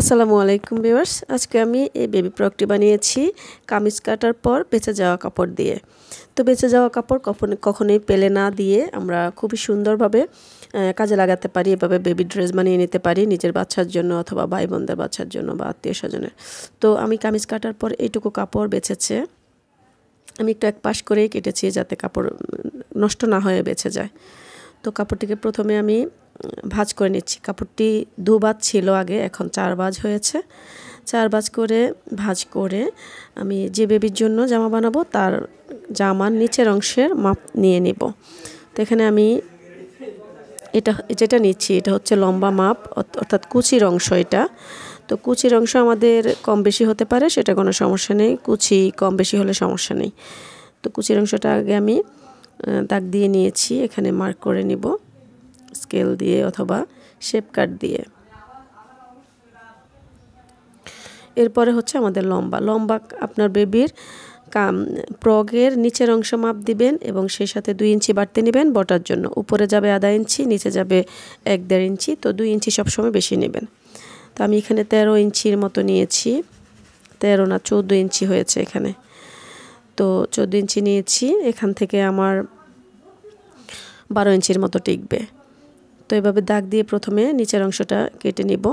আসসালামু আলাইকুম ভিউয়ার্স। আজকে আমি এই বেবি ফ্রকটি বানিয়েছি কামিজ কাটার পর বেঁচে যাওয়া কাপড় দিয়ে। তো বেঁচে যাওয়া কাপড় কখন কখনোই পেলে না দিয়ে আমরা খুবই সুন্দরভাবে কাজে লাগাতে পারি, এভাবে বেবি ড্রেস বানিয়ে নিতে পারি নিজের বাচ্চার জন্য অথবা ভাই বোনদের বাচ্চার জন্য বা আত্মীয় স্বজনের তো আমি কামিজ কাটার পর এইটুকু কাপড় বেঁচেছে আমি একটু এক পাশ করেই কেটেছি যাতে কাপড় নষ্ট না হয়ে বেঁচে যায়। তো কাপড়টিকে প্রথমে আমি ভাজ করে নিচ্ছি। কাপড়টি দু বাজ ছিল আগে, এখন চার বাজ হয়েছে। চার বাজ করে, ভাজ করে আমি যে বেবির জন্য জামা বানাবো, তার জামার নিচের অংশের মাপ নিয়ে নিব। তো এখানে আমি এটা, যেটা নিচ্ছি, এটা হচ্ছে লম্বা মাপ অর্থাৎ কুচির অংশ এটা। তো কুচির অংশ আমাদের কম বেশি হতে পারে, সেটা কোনো সমস্যা নেই। কুচি কম বেশি হলে সমস্যা নেই। তো কুচির অংশটা আগে আমি দাগ দিয়ে নিয়েছি, এখানে মার্ক করে নিব। স্কেল দিয়ে অথবা শেপ কাট দিয়ে। এরপরে হচ্ছে আমাদের লম্বা। লম্বা আপনার বেবির কাম প্রগের নিচের অংশ মাপ দিবেন এবং সেই সাথে দুই ইঞ্চি বাড়তে নেবেন বটার জন্য। উপরে যাবে আধা ইঞ্চি, নিচে যাবে এক দেড় ইঞ্চি, তো দুই ইঞ্চি সবসময় বেশি নেবেন। তো আমি এখানে তেরো ইঞ্চির মতো নিয়েছি। তেরো না, চৌদ্দো ইঞ্চি হয়েছে এখানে। তো চোদ্দ ইঞ্চি নিয়েছি, এখান থেকে আমার বারো ইঞ্চির মতো টিকবে। তো এভাবে দাগ দিয়ে প্রথমে নিচের অংশটা কেটে নিব।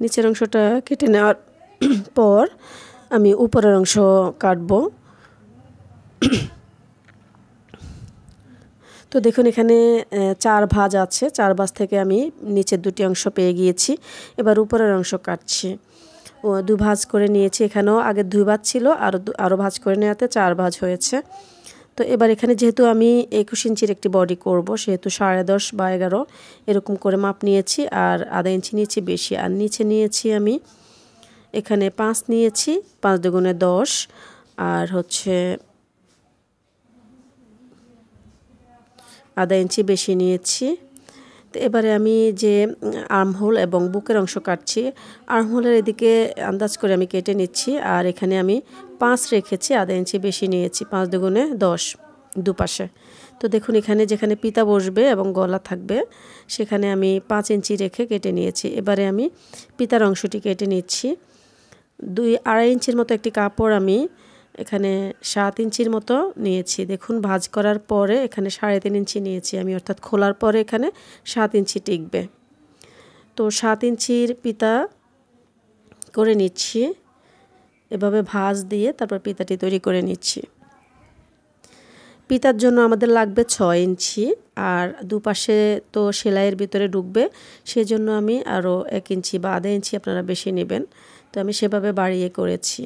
নিচের অংশটা কেটে নেওয়ার পর আমি উপরের অংশ কাটবো। তো দেখুন এখানে চার ভাজ আছে, চার ভাজ থেকে আমি নিচের দুটি অংশ পেয়ে গিয়েছি। এবার উপরের অংশ কাটছি। দু ভাজ করে নিয়েছি, এখানেও আগে দুই ভাজ ছিল আরও আরও ভাজ করে নেওয়াতে চার ভাজ হয়েছে। তো এবার এখানে যেহেতু আমি একুশ ইঞ্চির একটি বডি করব, সেহেতু সাড়ে দশ বা এগারো এরকম করে মাপ নিয়েছি, আর আধা ইঞ্চি নিয়েছি বেশি, আর নিচে নিয়েছি আমি এখানে পাঁচ নিয়েছি, পাঁচ দুগুণে দশ, আর হচ্ছে আধা ইঞ্চি বেশি নিয়েছি। তো এবারে আমি যে আর্মহোল এবং বুকের অংশ কাটছি, আর্মহোলের এদিকে আন্দাজ করে আমি কেটে নিচ্ছি আর এখানে আমি পাঁচ রেখেছি, আধা ইঞ্চি বেশি নিয়েছি, পাঁচ দুগুণে দশ দুপাশে। তো দেখুন এখানে যেখানে পিতা বসবে এবং গলা থাকবে, সেখানে আমি পাঁচ ইঞ্চি রেখে কেটে নিয়েছি। এবারে আমি পিতার অংশটি কেটে নিচ্ছি। দুই আড়াই ইঞ্চির মতো একটি কাপড় আমি এখানে সাত ইঞ্চির মতো নিয়েছি। দেখুন, ভাজ করার পরে এখানে সাড়ে তিন ইঞ্চি নিয়েছি আমি, অর্থাৎ খোলার পরে এখানে সাত ইঞ্চি টিকবে। তো সাত ইঞ্চির পিতা করে নিচ্ছি। এভাবে ভাজ দিয়ে তারপর পিতাটি তৈরি করে নিচ্ছি। পিতার জন্য আমাদের লাগবে ছয় ইঞ্চি, আর দুপাশে তো সেলাইয়ের ভিতরে ঢুকবে। সেজন্য আমি আরও এক ইঞ্চি বা আধা ইঞ্চি আপনারা বেশি নেবেন। তো আমি সেভাবে বাড়িয়ে করেছি।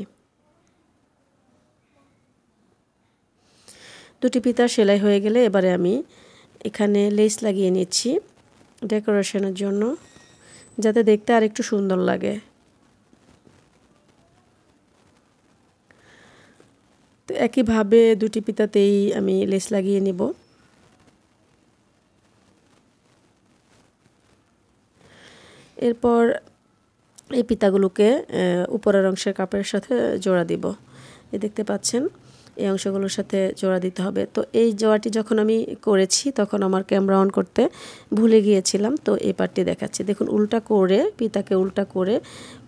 দুটি পিতা সেলাই হয়ে গেলে এবারে আমি এখানে লেস লাগিয়ে নিচ্ছি ডেকোরেশনের জন্য, যাতে দেখতে আর একটু সুন্দর লাগে। তো একইভাবে দুটি পিতাতেই আমি লেস লাগিয়ে নিব। এরপর এই পিতাগুলোকে উপরের অংশের কাপড়ের সাথে জোড়া দিব। এ দেখতে পাচ্ছেন? এই অংশগুলোর সাথে জোড়া দিতে হবে। তো এই জোড়াটি যখন আমি করেছি, তখন আমার ক্যামেরা অন করতে ভুলে গিয়েছিলাম। তো এই পার্টটি দেখাচ্ছি। দেখুন, উল্টা করে, পিতাকে উল্টা করে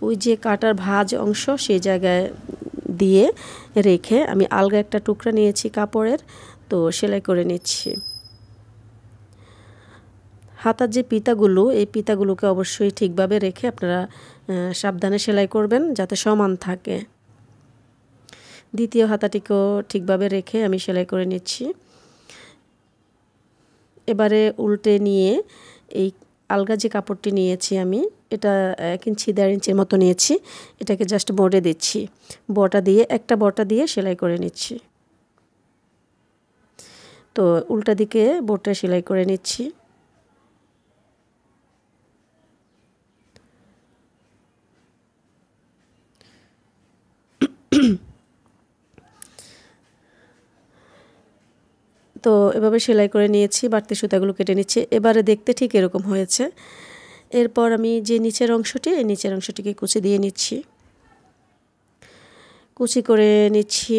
ওই যে কাটার ভাজ অংশ সেই জায়গায় দিয়ে রেখে আমি আলগা একটা টুকরা নিয়েছি কাপড়ের। তো সেলাই করে নিচ্ছি। হাতার যে পিতাগুলো, এই পিতাগুলোকে অবশ্যই ঠিকভাবে রেখে আপনারা সাবধানে সেলাই করবেন যাতে সমান থাকে। দ্বিতীয় হাতাটিকেও ঠিকভাবে রেখে আমি সেলাই করে নিচ্ছি। এবারে উল্টে নিয়ে এই আলগা যে কাপড়টি নিয়েছি আমি, এটা এক ইঞ্চি, দেড় ইঞ্চির মতো নিয়েছি, এটাকে জাস্ট বোর্ডে দিচ্ছি। বটা দিয়ে, একটা বটা দিয়ে সেলাই করে নিচ্ছি। তো উল্টা দিকে বোর্ডটা সেলাই করে নিচ্ছি। তো এভাবে সেলাই করে নিয়েছি, বাড়তি সুতাগুলো কেটে নিচ্ছি। এবারে দেখতে ঠিক এরকম হয়েছে। এরপর আমি যে নিচের অংশটি, এই নিচের অংশটিকে কুচি দিয়ে নিচ্ছি। কুচি করে নিচ্ছি।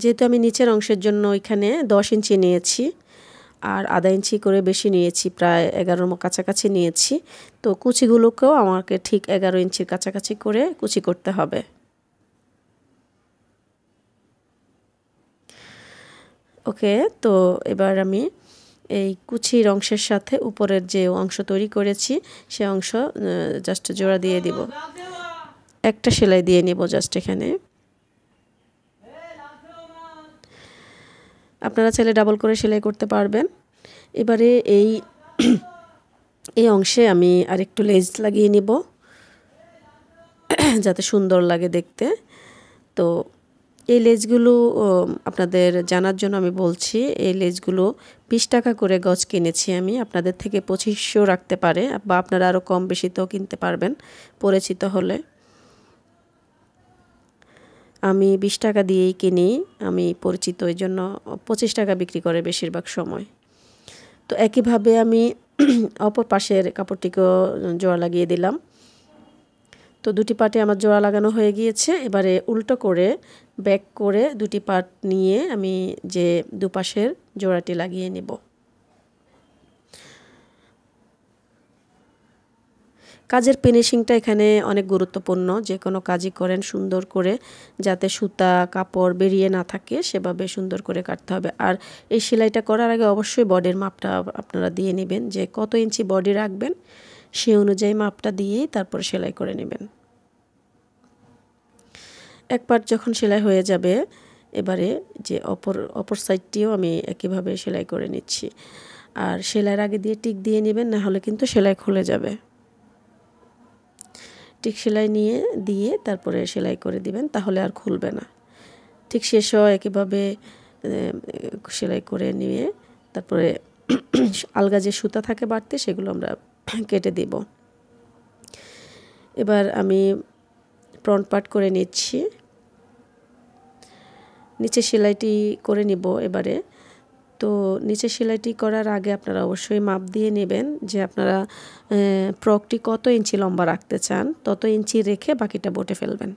যেহেতু আমি নিচের অংশের জন্য এখানে দশ ইঞ্চি নিয়েছি আর আধা ইঞ্চি করে বেশি নিয়েছি, প্রায় এগারোর কাছাকাছি নিয়েছি, তো কুচিগুলোকেও আমাকে ঠিক এগারো ইঞ্চির কাছাকাছি করে কুচি করতে হবে। ওকে, তো এবার আমি এই কুচির অংশের সাথে উপরের যে অংশ তৈরি করেছি, সে অংশ জাস্ট জোড়া দিয়ে দিব। একটা সেলাই দিয়ে নিব জাস্ট এখানে। আপনারা চাইলে ডাবল করে সেলাই করতে পারবেন। এবারে এই এই অংশে আমি আরেকটু লেজ লাগিয়ে নিব, যাতে সুন্দর লাগে দেখতে। তো এই লেজগুলো আপনাদের জানার জন্য আমি বলছি, এই লেজগুলো বিশ টাকা করে গজ কিনেছি আমি। আপনাদের থেকে পঁচিশশো রাখতে পারে, বা আপনারা আরও কম বেশিতেও কিনতে পারবেন, পরিচিত হলে। আমি বিশ টাকা দিয়েই কিনি, আমি পরিচিত ওই জন্য পঁচিশ টাকা বিক্রি করে বেশিরভাগ সময়। তো একইভাবে আমি অপর পাশের কাপড়টিকেও জোড়া লাগিয়ে দিলাম। তো দুটি পার্টে আমার জোড়া লাগানো হয়ে গিয়েছে। এবারে উল্টো করে, ব্যাক করে দুটি পার্ট নিয়ে আমি যে দুপাশের জোড়াটি লাগিয়ে নেব। কাজের ফিনিশিংটা এখানে অনেক গুরুত্বপূর্ণ। যে কোনো কাজই করেন সুন্দর করে, যাতে সুতা, কাপড় বেরিয়ে না থাকে, সেভাবে সুন্দর করে কাটতে হবে। আর এই সেলাইটা করার আগে অবশ্যই বডির মাপটা আপনারা দিয়ে নেবেন। যে কত ইঞ্চি বডি রাখবেন, সে অনুযায়ী মাপটা দিয়েই তারপর সেলাই করে নেবেন। এক পার্ট যখন সেলাই হয়ে যাবে, এবারে যে অপর অপর সাইডটিও আমি একইভাবে সেলাই করে নিচ্ছি। আর সেলাইয়ের আগে দিয়ে টিক দিয়ে নেবেন, না হলে কিন্তু সেলাই খুলে যাবে। টিক সেলাই নিয়ে, দিয়ে তারপরে সেলাই করে দিবেন, তাহলে আর খুলবে না। ঠিক শেষ হয় একইভাবে সেলাই করে নিয়ে তারপরে আলগা যে সুতা থাকে বাড়তে, সেগুলো আমরা কেটে দিব। এবার আমি ফ্রন্ট পার্ট করে নিচ্ছি। নিচে সেলাইটি করে নিব এবারে। তো নিচে সেলাইটি করার আগে আপনারা অবশ্যই মাপ দিয়ে নেবেন যে আপনারা ফ্রকটি কত ইঞ্চি লম্বা রাখতে চান, তত ইঞ্চি রেখে বাকিটা বটে ফেলবেন।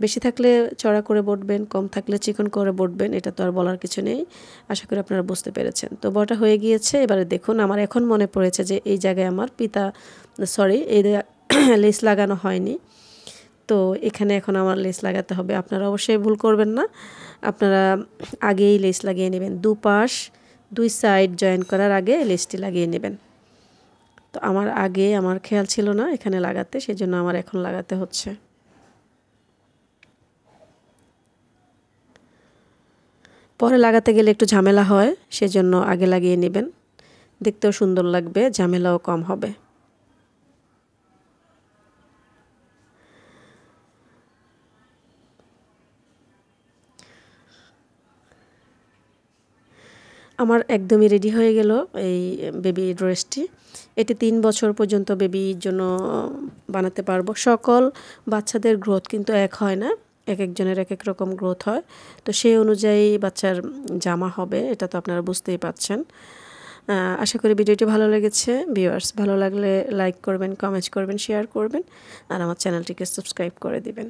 বেশি থাকলে চড়া করে বটবেন, কম থাকলে চিকন করে বটবেন, এটা তো আর বলার কিছু নেই। আশা করি আপনারা বুঝতে পেরেছেন। তো বটা হয়ে গিয়েছে, এবারে দেখুন, আমার এখন মনে পড়েছে যে এই জায়গায় আমার পিতা, সরি, এই লেস লাগানো হয়নি। তো এখানে এখন আমার লেস লাগাতে হবে। আপনারা অবশ্যই ভুল করবেন না। আপনারা আগেই লেস লাগিয়ে নেবেন। দুপাশ, দুই সাইড জয়েন করার আগে লেসটি লাগিয়ে নেবেন। তো আমার আগে আমার খেয়াল ছিল না এখানে লাগাতে, সেজন্য আমার এখন লাগাতে হচ্ছে। পরে লাগাতে গেলে একটু ঝামেলা হয়, সেজন্য আগে লাগিয়ে নেবেন। দেখতেও সুন্দর লাগবে, ঝামেলাও কম হবে। আমার একদমই রেডি হয়ে গেল এই বেবি ড্রেসটি এটি তিন বছর পর্যন্ত বেবির জন্য বানাতে পারব। সকল বাচ্চাদের গ্রোথ কিন্তু এক হয় না। এক একজনের এক এক রকম গ্রোথ হয়। তো সেই অনুযায়ী বাচ্চার জামা হবে, এটা তো আপনারা বুঝতেই পাচ্ছেন। আশা করি ভিডিওটি ভালো লেগেছে। ভিউয়ার্স ভালো লাগলে লাইক করবেন কমেন্ট করবেন শেয়ার করবেন। আর আমার চ্যানেলটিকে সাবস্ক্রাইব করে দিবেন।